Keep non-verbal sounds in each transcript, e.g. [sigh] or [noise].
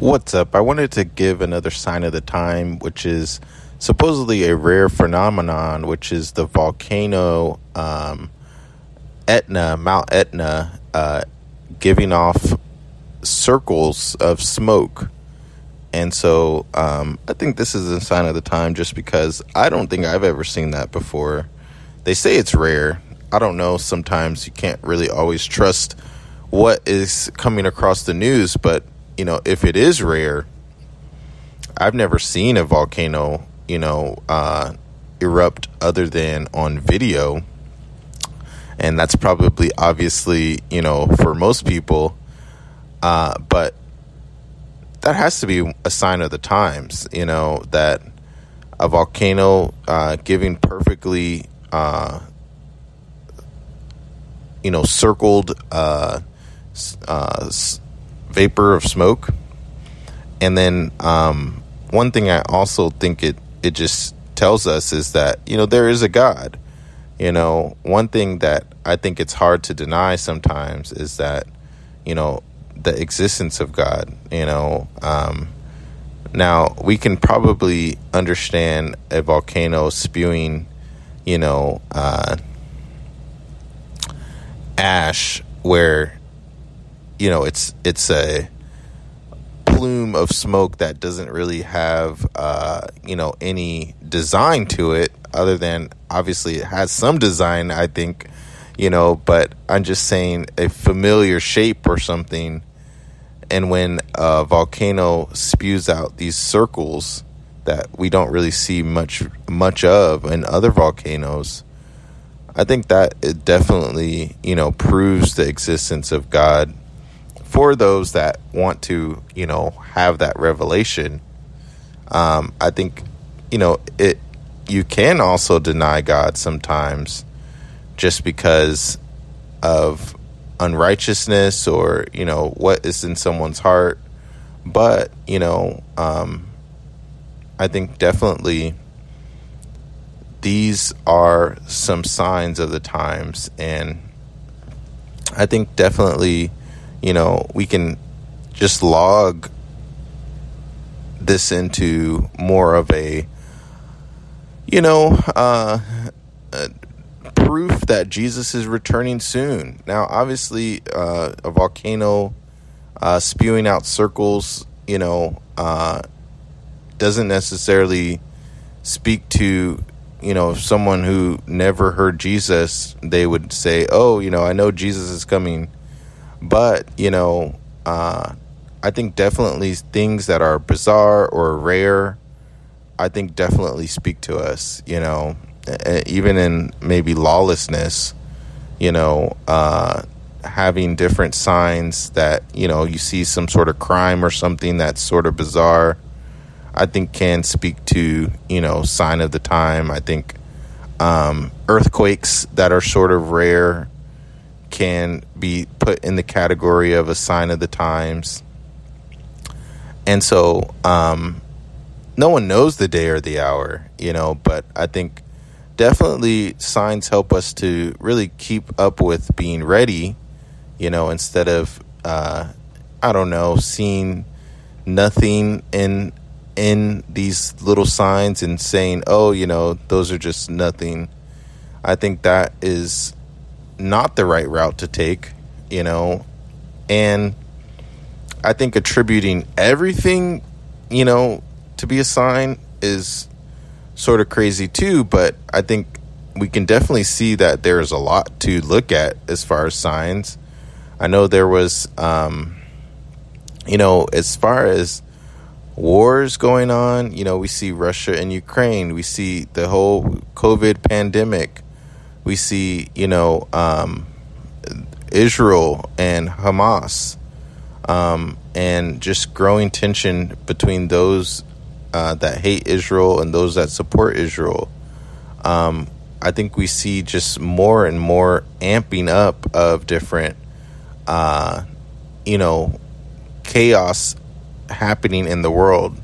What's up? I wanted to give another sign of the time, which is supposedly a rare phenomenon, which is the volcano um, Etna, Mount Etna, uh, giving off circles of smoke. And so um, I think this is a sign of the time just because I don't think I've ever seen that before. They say it's rare. I don't know. Sometimes you can't really always trust what is coming across the news, but you know, if it is rare, I've never seen a volcano, you know, uh, erupt other than on video. And that's probably obviously, you know, for most people. Uh, but that has to be a sign of the times, you know, that a volcano uh, giving perfectly, uh, you know, circled uh, uh, vapor of smoke. And then um, one thing I also think it it just tells us is that you know there is a God. You know, one thing that I think it's hard to deny sometimes is that you know the existence of God. You know, um, now we can probably understand a volcano spewing, you know, uh, ash where you know it's it's a plume of smoke that doesn't really have uh, you know any design to it other than obviously it has some design i think you know but i'm just saying a familiar shape or something. And when a volcano spews out these circles that we don't really see much much of in other volcanoes i think that it definitely you know proves the existence of god for those that want to, you know, have that revelation, um, I think, you know, it you can also deny God sometimes just because of unrighteousness or, you know, what is in someone's heart. But, you know, um, I think definitely these are some signs of the times. And I think definitely you know, we can just log this into more of a, you know, uh, uh, proof that Jesus is returning soon. Now, obviously, uh, a volcano uh, spewing out circles, you know, uh, doesn't necessarily speak to you know someone who never heard Jesus. They would say, "Oh, you know, I know Jesus is coming." But, you know, uh, I think definitely things that are bizarre or rare, I think definitely speak to us, you know, even in maybe lawlessness, you know, uh, having different signs that, you know, you see some sort of crime or something that's sort of bizarre, I think can speak to, you know, sign of the time. I think um, earthquakes that are sort of rare can be put in the category of a sign of the times. And so, um, no one knows the day or the hour, you know, but I think definitely signs help us to really keep up with being ready, you know, instead of, uh, I don't know, seeing nothing in in these little signs and saying, "Oh, you know, those are just nothing." I think that is not the right route to take, you know, and I think attributing everything, you know, to be a sign is sort of crazy too, but I think we can definitely see that there's a lot to look at as far as signs. I know there was, um, you know, as far as wars going on, you know, we see Russia and Ukraine, we see the whole COVID pandemic, we see, you know, um, Israel and Hamas, um, and just growing tension between those uh, that hate Israel and those that support Israel. Um, I think we see just more and more amping up of different, uh, you know, chaos happening in the world.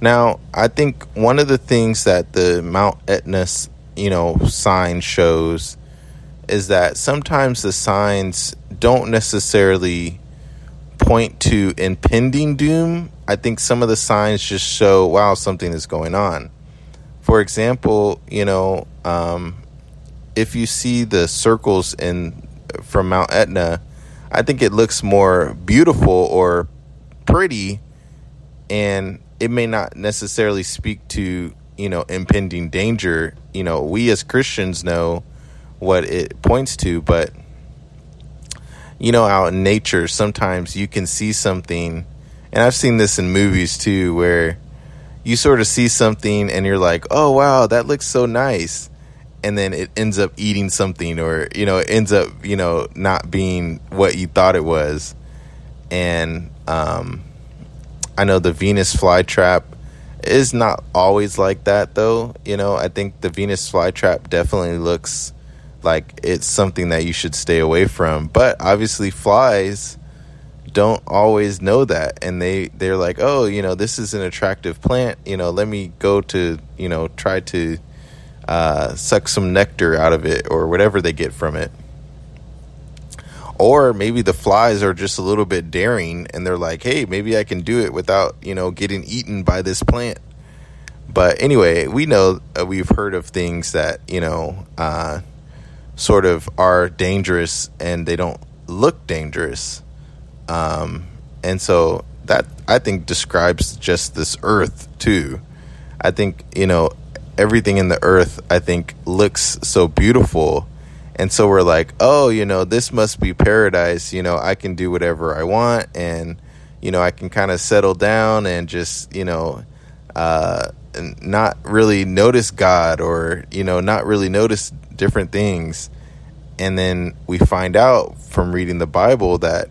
Now, I think one of the things that the Mount Etna you know, sign shows is that sometimes the signs don't necessarily point to impending doom. I think some of the signs just show, wow, something is going on. For example, you know, um, if you see the circles in from Mount Etna, I think it looks more beautiful or pretty, and it may not necessarily speak to you know impending danger. You know, we as Christians know what it points to, but you know, out in nature, sometimes you can see something, and I've seen this in movies too, where you sort of see something and you're like, oh, wow, that looks so nice. And then it ends up eating something, or, you know, it ends up, you know, not being what you thought it was. And um, I know the Venus flytrap is not always like that, though. You know, I think the Venus flytrap definitely looks like it's something that you should stay away from. But obviously, flies don't always know that, and they they're like, oh, you know, this is an attractive plant. You know, let me go to you know try to uh, suck some nectar out of it or whatever they get from it. Or maybe the flies are just a little bit daring and they're like, hey, maybe I can do it without, you know, getting eaten by this plant. But anyway, we know uh, we've heard of things that, you know, uh, sort of are dangerous and they don't look dangerous. Um, and so that I think describes just this earth too. I think, you know, everything in the earth I think looks so beautiful. And so we're like, oh, you know, this must be paradise. You know, I can do whatever I want and, you know, I can kind of settle down and just, you know, uh, not really notice God or, you know, not really notice different things. And then we find out from reading the Bible that,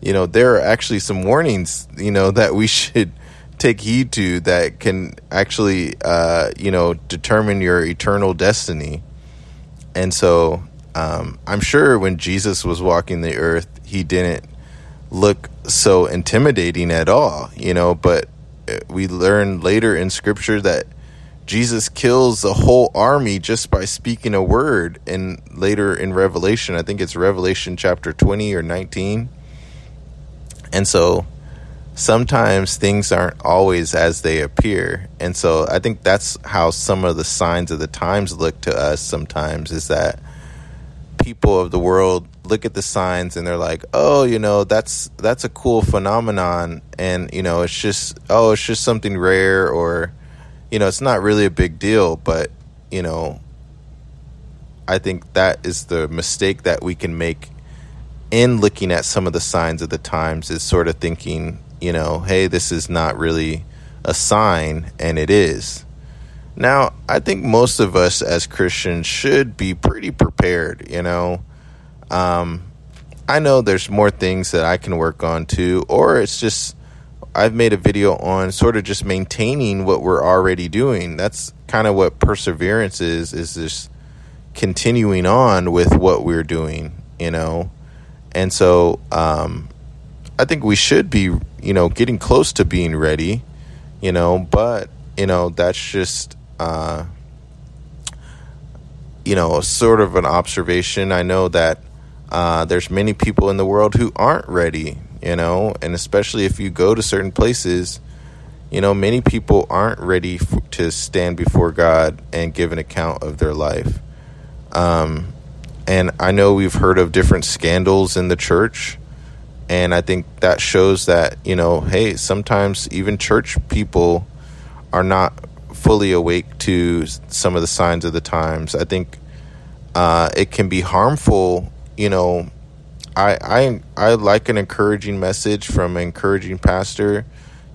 you know, there are actually some warnings, you know, that we [laughs] should take heed to that can actually, uh, you know, determine your eternal destiny. And so um, I'm sure when Jesus was walking the earth, he didn't look so intimidating at all, you know, but uh, we learn later in scripture that Jesus kills a whole army just by speaking a word. And later in Revelation, I think it's Revelation chapter 20 or 19. And so sometimes things aren't always as they appear. And so I think that's how some of the signs of the times look to us sometimes is that people of the world look at the signs and they're like, "Oh, you know, that's that's a cool phenomenon." And, you know, it's just oh, it's just something rare or you know, it's not really a big deal, but, you know, I think that is the mistake that we can make in looking at some of the signs of the times is sort of thinking, you know, hey, this is not really a sign, and it is. Now, I think most of us as Christians should be pretty prepared, you know. Um, I know there's more things that I can work on too, or it's just I've made a video on sort of just maintaining what we're already doing. That's kind of what perseverance is is just continuing on with what we're doing, you know. And so um, I think we should be, you know, getting close to being ready, you know, but you know, that's just uh, you know, sort of an observation. I know that uh, there's many people in the world who aren't ready you know, and especially if you go to certain places, you know, many people aren't ready to stand before God and give an account of their life. Um, and I know we've heard of different scandals in the church. And I think that shows that, you know, hey, sometimes even church people are not fully awake to some of the signs of the times. I think uh, it can be harmful, you know, I I I like an encouraging message from an encouraging pastor.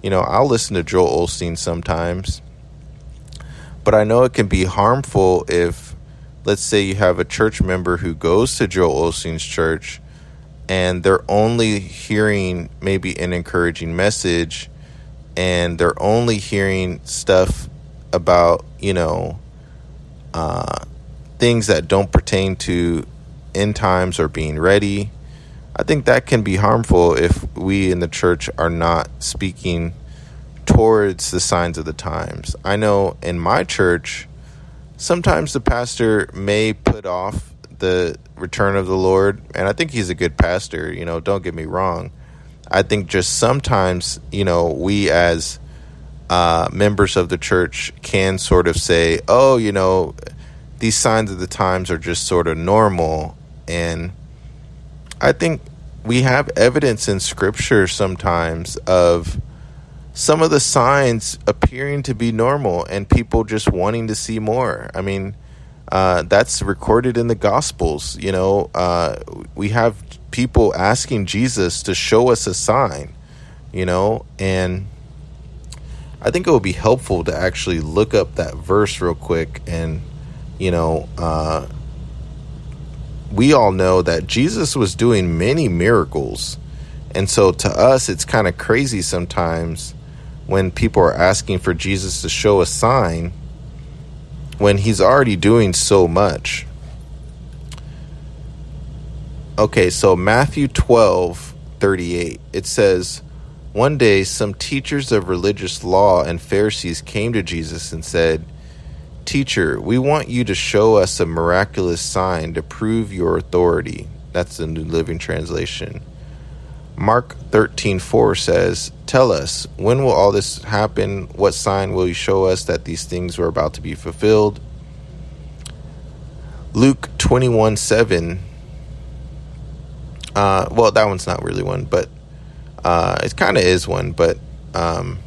You know, I'll listen to Joel Osteen sometimes. But I know it can be harmful if let's say you have a church member who goes to Joel Osteen's church and they're only hearing maybe an encouraging message and they're only hearing stuff about, you know, uh, things that don't pertain to end times or being ready I think that can be harmful if we in the church are not speaking towards the signs of the times. I know in my church, sometimes the pastor may put off the return of the Lord, and I think he's a good pastor, you know, don't get me wrong. I think just sometimes, you know, we as uh, members of the church can sort of say, oh, you know, these signs of the times are just sort of normal. And I think we have evidence in scripture sometimes of some of the signs appearing to be normal and people just wanting to see more. I mean, uh, that's recorded in the Gospels. You know, uh, we have people asking Jesus to show us a sign, you know, and I think it would be helpful to actually look up that verse real quick. And, you know, uh, we all know that Jesus was doing many miracles. And so to us, it's kind of crazy sometimes when people are asking for Jesus to show a sign when he's already doing so much. Okay, so Matthew 12 38, it says, One day some teachers of religious law and Pharisees came to Jesus and said, Teacher, we want you to show us a miraculous sign to prove your authority. That's the New Living Translation. Mark 13:4 says, "Tell us, when will all this happen? What sign will you show us that these things were about to be fulfilled?" Luke 21:7 uh, well, that one's not really one, but uh, it kind of is one. But um,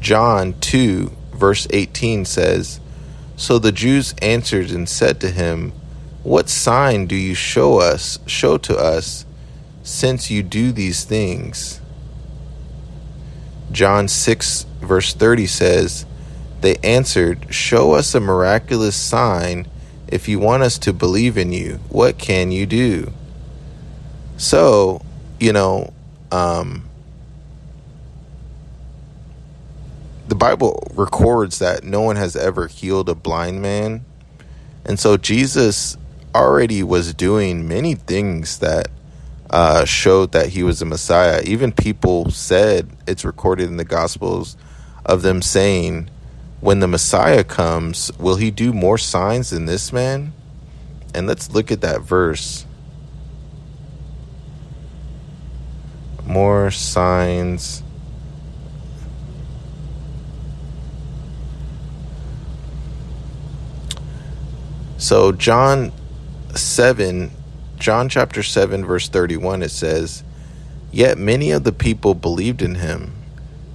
John 2, verse 18 says, So the Jews answered and said to him, What sign do you show us, show to us, since you do these things. John 6, verse 30 says, They answered, Show us a miraculous sign if you want us to believe in you. What can you do? So, you know, um, the Bible records that no one has ever healed a blind man. And so Jesus already was doing many things that uh, showed that he was a Messiah. Even people said, it's recorded in the Gospels, of them saying, when the Messiah comes, will he do more signs than this man? And let's look at that verse. More signs. So, John 7 John chapter 7, verse 31, it says, Yet many of the people believed in him.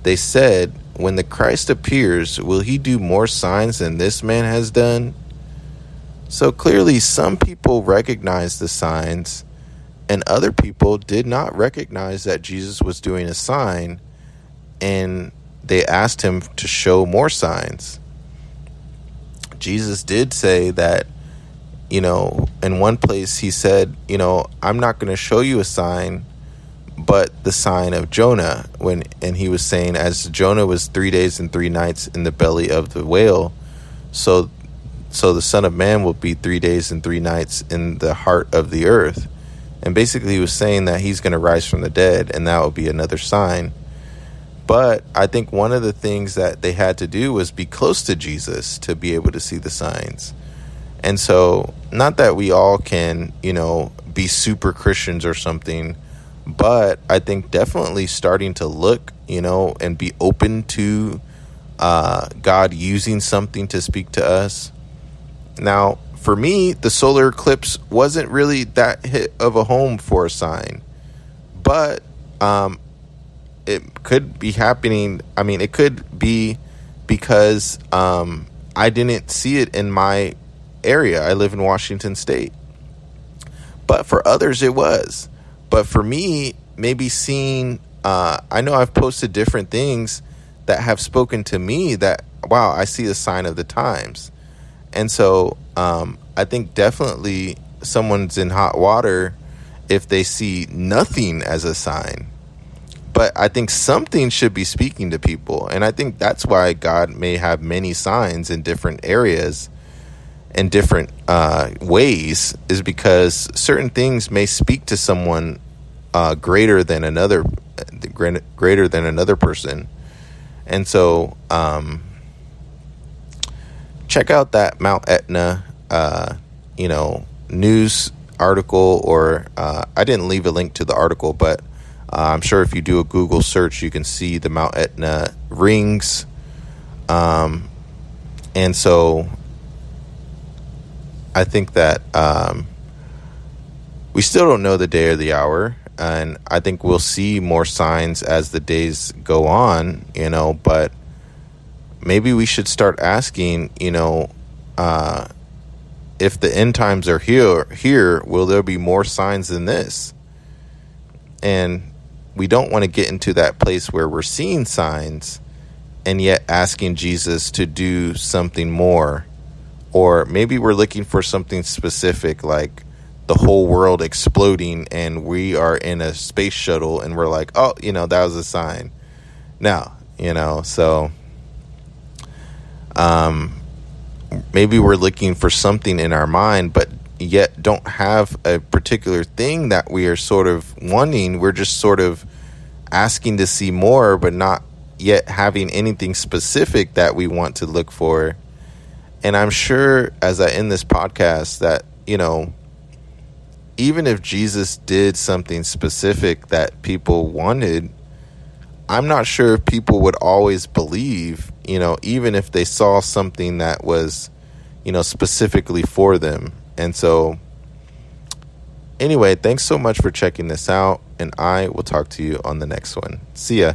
They said, When the Christ appears, will he do more signs than this man has done? So clearly, some people recognized the signs, and other people did not recognize that Jesus was doing a sign, and they asked him to show more signs. Jesus did say that you know, in one place he said, you know, I'm not going to show you a sign but the sign of Jonah when and he was saying as Jonah was 3 days and 3 nights in the belly of the whale, so so the son of man will be 3 days and 3 nights in the heart of the earth. And basically he was saying that he's going to rise from the dead and that would be another sign. But I think one of the things that they had to do was be close to Jesus to be able to see the signs. And so, not that we all can, you know, be super Christians or something, but I think definitely starting to look, you know, and be open to uh, God using something to speak to us. Now, for me, the solar eclipse wasn't really that hit of a home for a sign, but um, it could be happening. I mean, it could be because um, I didn't see it in my area. I live in Washington State. But for others, it was. But for me, maybe seeing, uh, I know I've posted different things that have spoken to me that, wow, I see the sign of the times. And so um, I think definitely someone's in hot water if they see nothing as a sign. But I think something should be speaking to people. And I think that's why God may have many signs in different areas in different uh, ways is because certain things may speak to someone uh, greater than another, greater than another person, and so um, check out that Mount Etna, uh, you know, news article, or uh, I didn't leave a link to the article, but uh, I'm sure if you do a Google search, you can see the Mount Etna rings. Um, and so I think that um, we still don't know the day or the hour. And I think we'll see more signs as the days go on, you know, but maybe we should start asking, you know, uh, if the end times are here, here, will there be more signs than this? And we don't want to get into that place where we're seeing signs and yet asking Jesus to do something more. Or maybe we're looking for something specific like the whole world exploding and we are in a space shuttle and we're like, oh, you know, that was a sign. Now, you know, so um maybe we're looking for something in our mind but yet don't have a particular thing that we are sort of wanting. We're just sort of asking to see more but not yet having anything specific that we want to look for. And I'm sure as I end this podcast that, you know, even if Jesus did something specific that people wanted, I'm not sure if people would always believe, you know, even if they saw something that was, you know, specifically for them. And so, anyway, thanks so much for checking this out, and I will talk to you on the next one. See ya.